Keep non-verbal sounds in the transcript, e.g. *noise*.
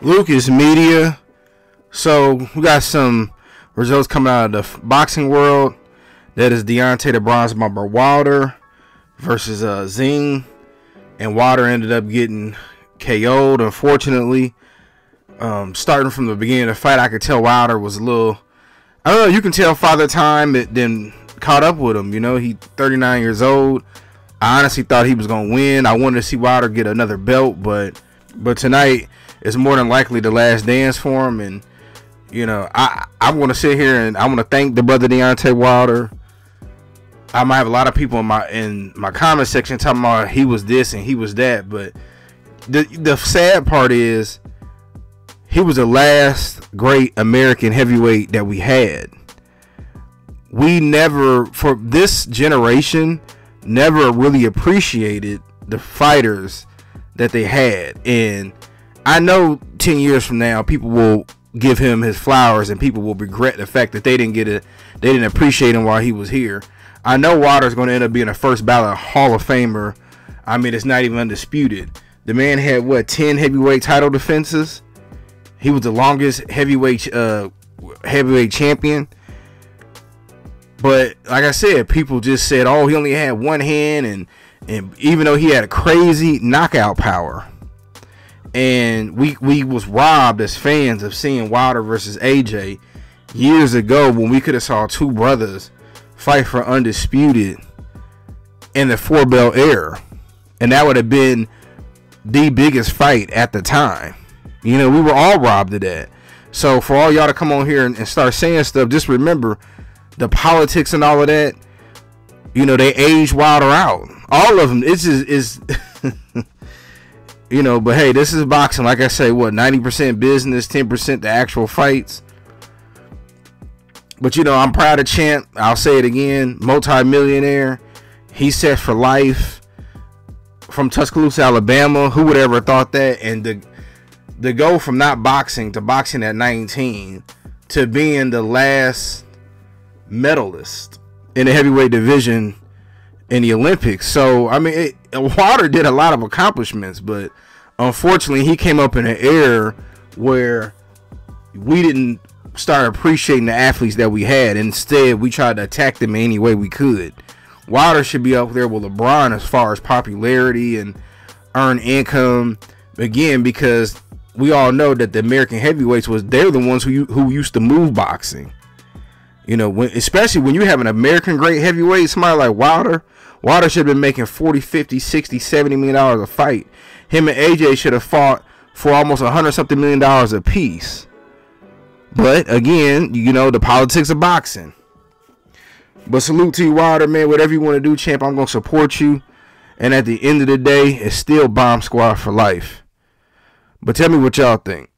Lucaz Media. So we got some results coming out of the boxing world. That is Deontay the Bronze Bomber Wilder versus uh, Zing, and Wilder ended up getting KO'd. Unfortunately, um, starting from the beginning of the fight, I could tell Wilder was a little. I don't know. You can tell Father Time it then caught up with him. You know, he 39 years old. I honestly thought he was gonna win. I wanted to see Wilder get another belt, but but tonight is more than likely the last dance for him. And you know, I I want to sit here and I want to thank the brother Deontay Wilder. I might have a lot of people in my in my comment section talking about he was this and he was that, but the the sad part is he was the last great American heavyweight that we had. We never for this generation never really appreciated the fighters that they had and I know 10 years from now people will give him his flowers and people will regret the fact that they didn't get it they didn't appreciate him while he was here. I know Wilder's going to end up being a first ballot Hall of Famer. I mean, it's not even undisputed. The man had what 10 heavyweight title defenses. He was the longest heavyweight uh heavyweight champion. But like I said, people just said, "Oh, he only had one hand," and and even though he had a crazy knockout power, and we we was robbed as fans of seeing Wilder versus AJ years ago when we could have saw two brothers fight for undisputed in the four belt era, and that would have been the biggest fight at the time. You know, we were all robbed of that. So for all y'all to come on here and, and start saying stuff, just remember the politics and all of that, you know, they age Wilder out. All of them. It's just is *laughs* you know, but hey, this is boxing. Like I say, what ninety percent business, ten percent the actual fights. But you know, I'm proud of Champ. I'll say it again, multi-millionaire. He's set for life from Tuscaloosa, Alabama. Who would ever thought that? And the the go from not boxing to boxing at 19 to being the last medalist in the heavyweight division in the Olympics. So I mean, it, Wilder did a lot of accomplishments, but unfortunately, he came up in an era where we didn't start appreciating the athletes that we had. Instead, we tried to attack them any way we could. Wilder should be up there with LeBron as far as popularity and earn income again because we all know that the American heavyweights was they're the ones who who used to move boxing. You know, when, especially when you have an American great heavyweight, somebody like Wilder. Wilder should have been making 40, 50, 60, 70 million dollars a fight. Him and AJ should have fought for almost a hundred something million dollars a piece. But again, you know, the politics of boxing. But salute to you, Wilder, man. Whatever you want to do, champ, I'm gonna support you. And at the end of the day, it's still Bomb Squad for life. But tell me what y'all think.